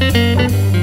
Música